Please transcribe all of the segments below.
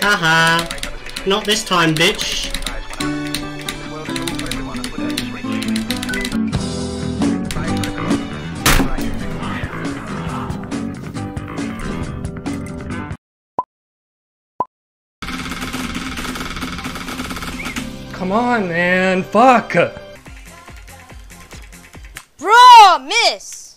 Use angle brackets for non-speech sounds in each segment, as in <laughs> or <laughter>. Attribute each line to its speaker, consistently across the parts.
Speaker 1: Haha. Not this time, bitch.
Speaker 2: Come on, man. Fuck.
Speaker 3: Bro, miss.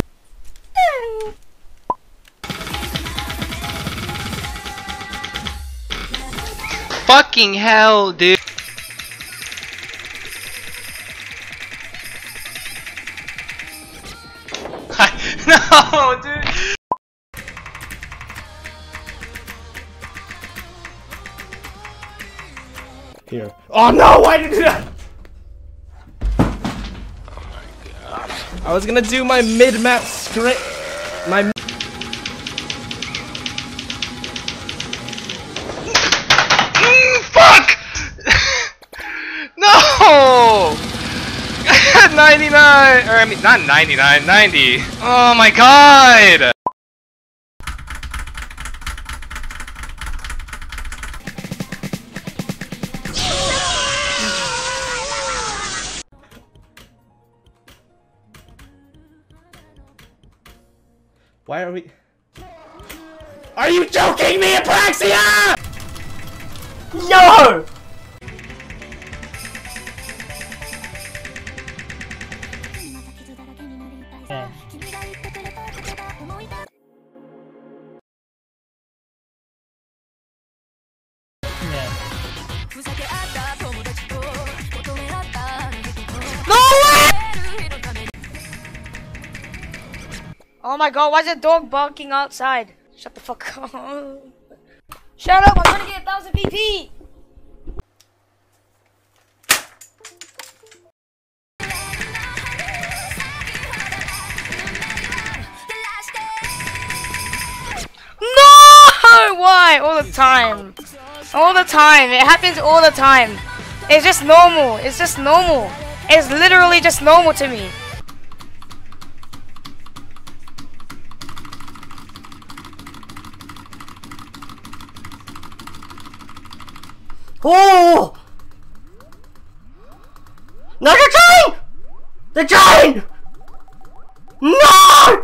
Speaker 4: Fucking hell, dude. <laughs> no, dude.
Speaker 2: Here. Oh no! Why did you? Oh my god. I was gonna do my mid-map script. My.
Speaker 4: 99, or I mean, not 99, 90. Oh my god!
Speaker 2: Why are we? Are you joking me, Apraxia? Yo!
Speaker 3: Oh my god, why is a dog barking outside? Shut the fuck up. Shut up, I'm to get a thousand PP! No! Why? All the time. All the time. It happens all the time. It's just normal. It's just normal. It's literally just normal to me.
Speaker 1: Oh! No, they're trying! They're! No!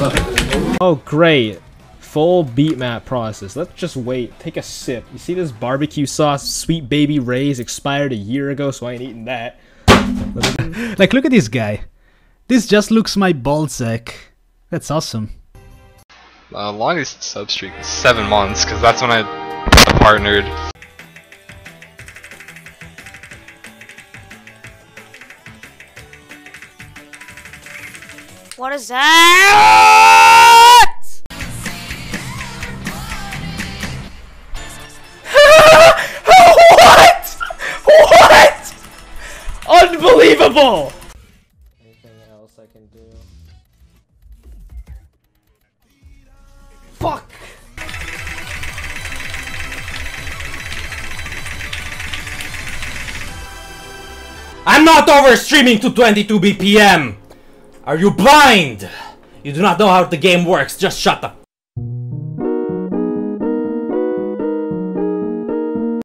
Speaker 2: Oh, great. Full beat map process. Let's just wait. Take a sip. You see this barbecue sauce, Sweet Baby Ray's expired a year ago, so I ain't eating that. <laughs>
Speaker 5: Like, look at this guy. This just looks my ballsack. That's awesome.
Speaker 4: Uh, longest sub streak is seven months, because that's when I partnered.
Speaker 3: What is that?
Speaker 2: Unbelievable! Anything else I can do? Fuck! I'm not over streaming to 22 BPM! Are you blind? You do not know how the game works, just shut the